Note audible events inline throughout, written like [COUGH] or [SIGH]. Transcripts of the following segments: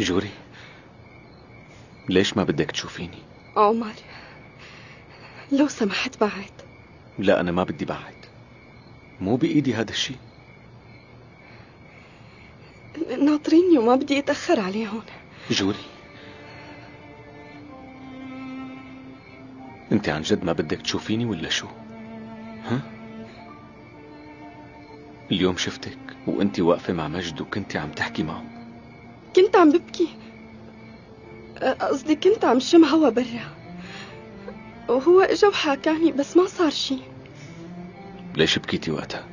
جوري ليش ما بدك تشوفيني؟ عمر لو سمحت بعد. لا أنا ما بدي بعد. مو بإيدي هذا الشيء. ناطريني وما بدي أتأخر عليهم جوري أنت عن جد ما بدك تشوفيني ولا شو؟ ها؟ اليوم شفتك وأنت واقفة مع مجد وكنتي عم تحكي معه. كنت عم ببكي. قصدي كنت عم شم هوا برا. وهو إجا وحاكاني بس ما صار شي. ليش بكيتي وقتها؟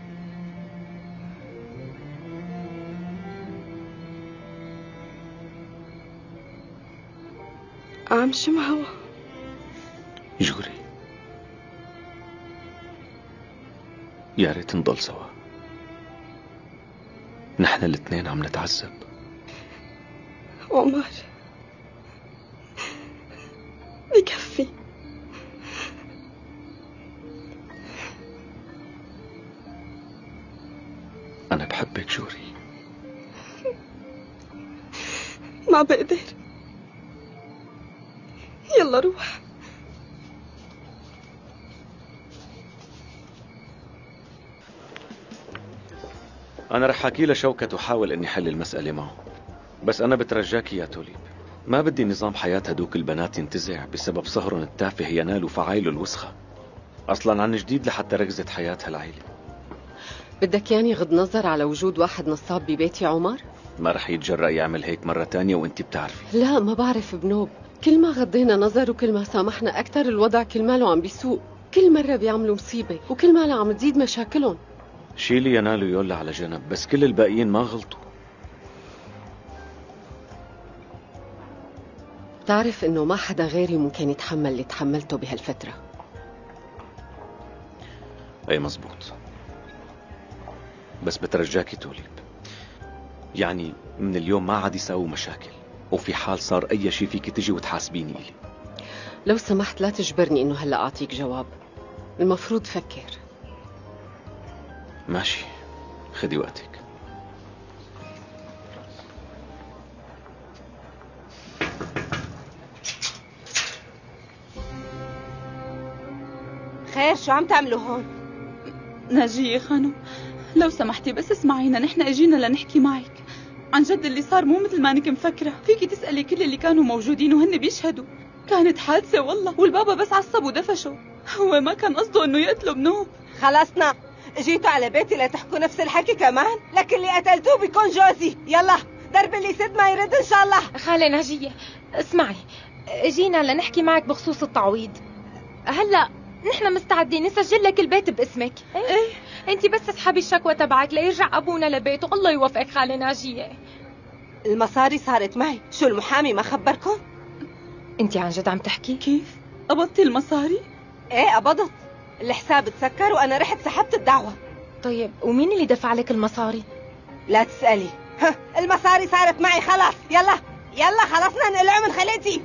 عم شم هوا. جوري يا ريت نضل سوا. نحن الاثنين عم نتعذب. عمر. بكفي. أنا بحبك جوري ما بقدر. يلا روح. أنا رح أحكي لشوكت وحاول إني حل المسألة معه. بس أنا بترجاكي يا توليب. ما بدي نظام حياة هدوك البنات ينتزع بسبب سهرهم التافه ينالوا فعايله الوسخة. أصلا عن جديد لحتى ركزت حياة هالعيلة. بدك ياني غض نظر على وجود واحد نصاب ببيتي عمر؟ ما رح يتجرأ يعمل هيك مرة تانية وأنت بتعرفي. لا ما بعرف بنوب. كل ما غضينا نظر وكل ما سامحنا أكثر الوضع كل ماله عم بيسوء. كل مرة بيعملوا مصيبة وكل ماله عم تزيد مشاكلهم. شيلي ينال ويولا على جنب بس كل الباقيين ما غلطوا. بتعرف إنه ما حدا غيري ممكن يتحمل اللي تحملته بهالفترة. أي مزبوط. بس بترجاكي توليب. يعني من اليوم ما عاد يساووا مشاكل وفي حال صار أي شيء فيك تجي وتحاسبيني إلي. لو سمحت لا تجبرني إنه هلا أعطيك جواب. المفروض فكر. ماشي. خدي وقتك. شو عم تعملوا هون؟ ناجية خانم لو سمحتي بس اسمعينا نحن اجينا لنحكي معك. عن جد اللي صار مو مثل ما انك مفكرة. فيكي تسألي كل اللي كانوا موجودين وهن بيشهدوا. كانت حادثة والله والبابا بس عصب ودفشه. هو ما كان قصده إنه يقتله بنوب خلصنا جيتوا على بيتي لتحكوا نفس الحكي كمان؟ لكن اللي قتلتوه بيكون جوزي. يلا درب اللي سد ما يرد إن شاء الله. خالة ناجية اسمعي. جينا لنحكي معك بخصوص التعويض. هلأ نحن مستعدين نسجل لك البيت باسمك. إيه. أنت بس اسحبي الشكوى تبعك ليرجع أبونا لبيته. الله يوفقك خالة ناجية. المصاري صارت معي. شو المحامي ما خبركم؟ أنت عن جد عم تحكي؟ كيف؟ قبضتي المصاري إيه قبضت الحساب تسكر وأنا رحت سحبت الدعوة. طيب ومين اللي دفع لك المصاري؟ لا تسألي. ها المصاري صارت معي خلاص. يلا يلا خلصنا نقلعه من خليتي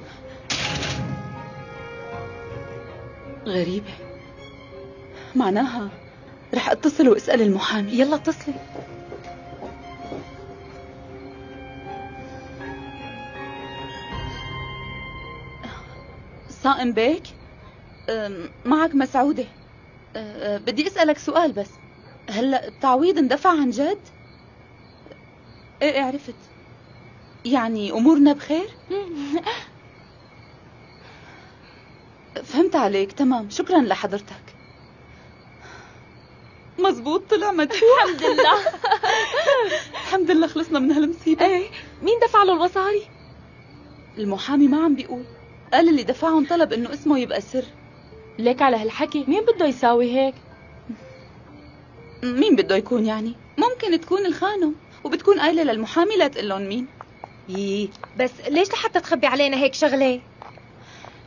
غريبة. معناها رح اتصل واسأل المحامي. يلا اتصلي. صائم بيك؟ معك مسعودة. أه، أه، بدي اسألك سؤال بس. هلا التعويض اندفع عن جد؟ إيه إيه عرفت. يعني أمورنا بخير؟ [LAUGHS] فهمت عليك تمام. شكرا لحضرتك. مزبوط طلع مدفوع. الحمد لله. [LAUGHS] الحمد لله خلصنا من هالمصيبة. إيه مين دفع له المصاري المحامي ما عم بيقول. قال اللي دفعهم طلب إنه اسمه يبقى سر. ليك على هالحكي. مين بده يساوي هيك؟ مين بده يكون يعني؟ ممكن تكون الخانم وبتكون قايلة للمحامي لا تقول لهم مين. يي بس ليش لحتى تخبي علينا هيك شغلة؟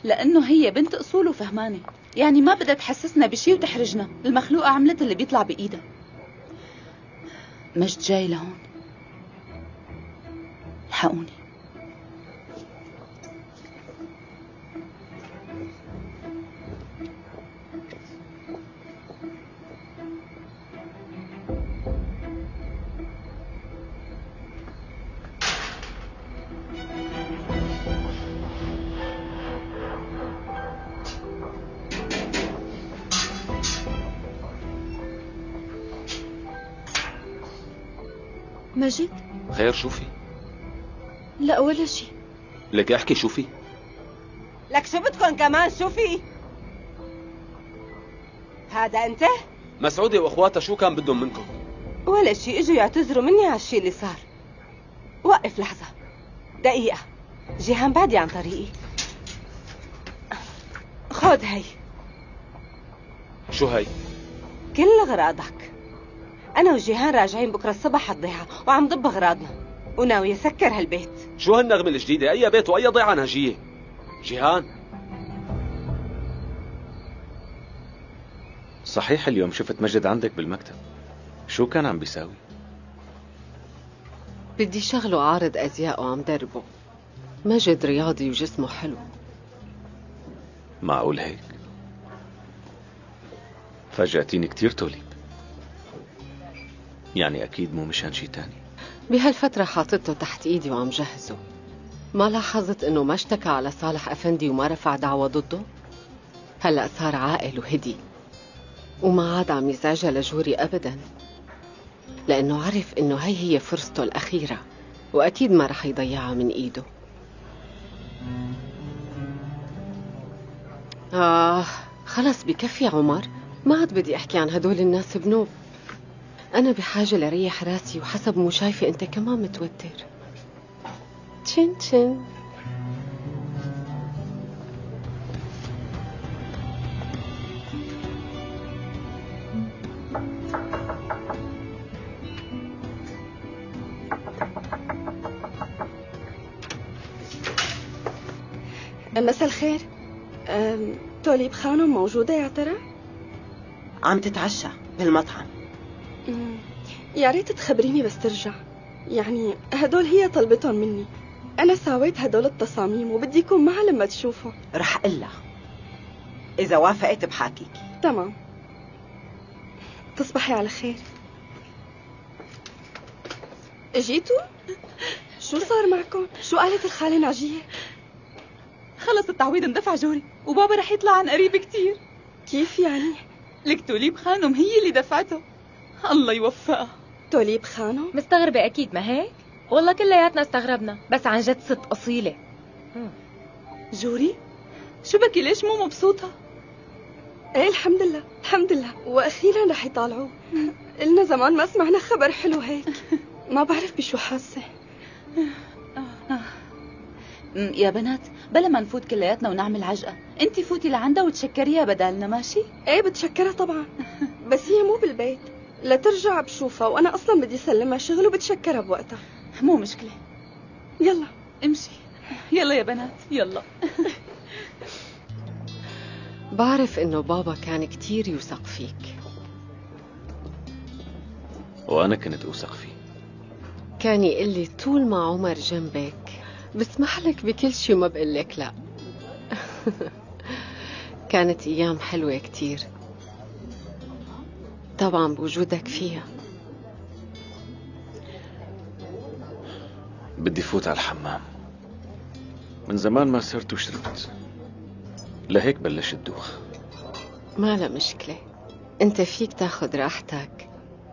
لأنه هي بنت أصول وفهمانة. يعني ما بدها تحسسنا بشي وتحرجنا. المخلوقة عملت اللي بيطلع بإيدها. مجد جاي لهون. الحقوني مجد خير شو في لا ولا شي لك احكي شو في لك شو بدكم كمان شو في هذا أنت؟ مسعودة واخواتها شو كان بدهم منكم؟ ولا شي إجوا يعتذروا مني على الشي اللي صار. وقف لحظة. دقيقة. جيهان بعدي عن طريقي. خذ هي. شو هي؟ كل اغراضك أنا وجيهان راجعين بكرة الصبح الضيعة وعم ضب أغراضنا وناوي اسكر هالبيت. شو هالنغمة الجديدة؟ أي بيت وأي ضيعة نهجية جيهان. صحيح اليوم شفت مجد عندك بالمكتب. شو كان عم بيساوي؟ بدي شغله عارض ازياء وعم دربه. مجد رياضي وجسمه حلو. معقول هيك؟ فاجأتيني كتير توليب يعني أكيد مو مشان شي تاني. بهالفترة حاطته تحت إيدي وعم جهزه. ما لاحظت إنه ما اشتكى على صالح أفندي وما رفع دعوة ضده؟ هلأ صار عاقل وهدي. وما عاد عم يزعجها لجوري ابدا. لأنه عرف إنه هي هي فرصته الأخيرة وأكيد ما رح يضيعها من إيده. آه خلص بكفي عمر. ما عاد بدي أحكي عن هدول الناس بنوب. أنا بحاجة لريح راسي وحسب مو شايفة أنت كمان متوتر. تشن تشن. مساء الخير. توليب خانم موجودة يا ترى؟ عم تتعشى بالمطعم. يا ريت تخبريني بس ترجع. يعني هدول هي طلبتهم مني. أنا ساويت هدول التصاميم وبدي يكون معها لما تشوفهم رح قلها إذا وافقت بحاكيكي تمام. تصبحي على خير. اجيتوا؟ شو صار معكم؟ شو قالت الخالة ناجية؟ خلص التعويض اندفع جوري. وبابا رح يطلع عن قريب كتير. كيف يعني؟ لك توليب خانم هي اللي دفعته. الله يوفقها توليب خانم؟ مستغربة أكيد ما هيك؟ والله كلياتنا استغربنا بس عن جد ست أصيلة. جوري شو بكي ليش مو مبسوطة؟ إيه الحمد لله الحمد لله. وأخيرا رح يطالعوا. قلنا زمان ما سمعنا خبر حلو هيك. ما بعرف بشو حاسة. أمم، يا بنات بلا ما نفوت كلياتنا ونعمل عجقة انت فوتي لعندها وتشكريها بدالنا ماشي؟ إيه بتشكرها طبعا. بس هي مو بالبيت. لترجع بشوفها وأنا أصلا بدي سلمها شغل وبتشكرها بوقتها. مو مشكلة. يلا. امشي. يلا يا بنات يلا. [LAUGHS] بعرف إنه بابا كان كتير يوثق فيك. وأنا كنت أوثق فيه. كان يقول لي طول ما عمر جنبك بسمح لك بكل شي وما بقول لك لا. [LAUGHS] كانت أيام حلوة كتير. طبعا بوجودك فيها. بدي فوت على الحمام. من زمان ما سرت وشربت. لهيك بلشت دوخ. ما لا مشكلة. انت فيك تاخد راحتك.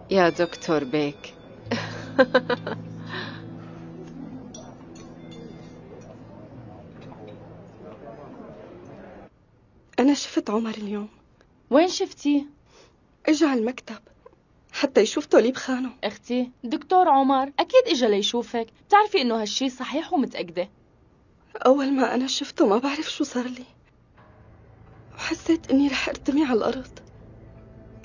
يا دكتور بيك. [LAUGHS] أنا شفت عمر اليوم. وين شفتيه؟ اجى على المكتب حتى يشوف توليب خانه. أختي دكتور عمر أكيد إجا ليشوفك. بتعرفي إنه هالشي صحيح ومتأكدة. أول ما أنا شفته ما بعرف شو صار لي. وحسيت إني رح أرتمي على الأرض.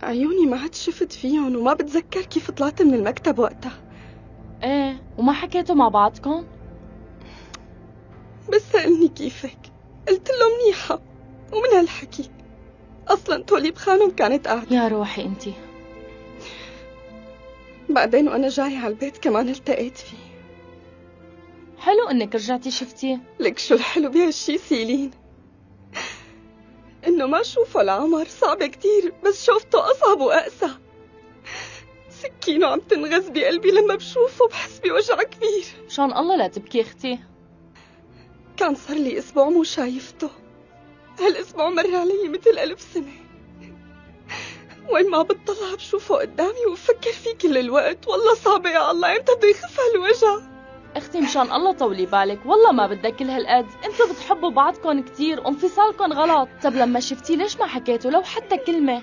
عيوني ما عاد شفت فيهم وما بتذكر كيف طلعت من المكتب وقتها. إيه وما حكيتوا مع بعضكم؟ بس سألني كيفك. قلت له منيحة ومن هالحكي. أصلا توليب خانم كانت قاعدة يا روحي انتي بعدين وأنا جاية على البيت كمان التقيت فيه. حلو إنك رجعتي شفتيه لك شو الحلو بهالشي سيلين. إنه ما شوفه لعمر صعب كتير بس شوفته أصعب وأقسى. سكينه عم تنغز بقلبي لما بشوفه بحس بوجع كبير. مشان الله لا تبكي أختي. كان صار لي أسبوع مو شايفته. هالأسبوع مر علي مثل ألف سنة. وين ما بتطلع بشوفه قدامي وبفكر فيه كل الوقت. والله صعبة يا الله إمتى بده يخف هالوجع؟ أختي مشان الله طولي بالك. والله ما بدك كل هالقد. إنتوا بتحبوا بعضكم كتير وانفصالكم غلط. طب لما شفتيه ليش ما حكيتوا؟ لو حتى كلمة.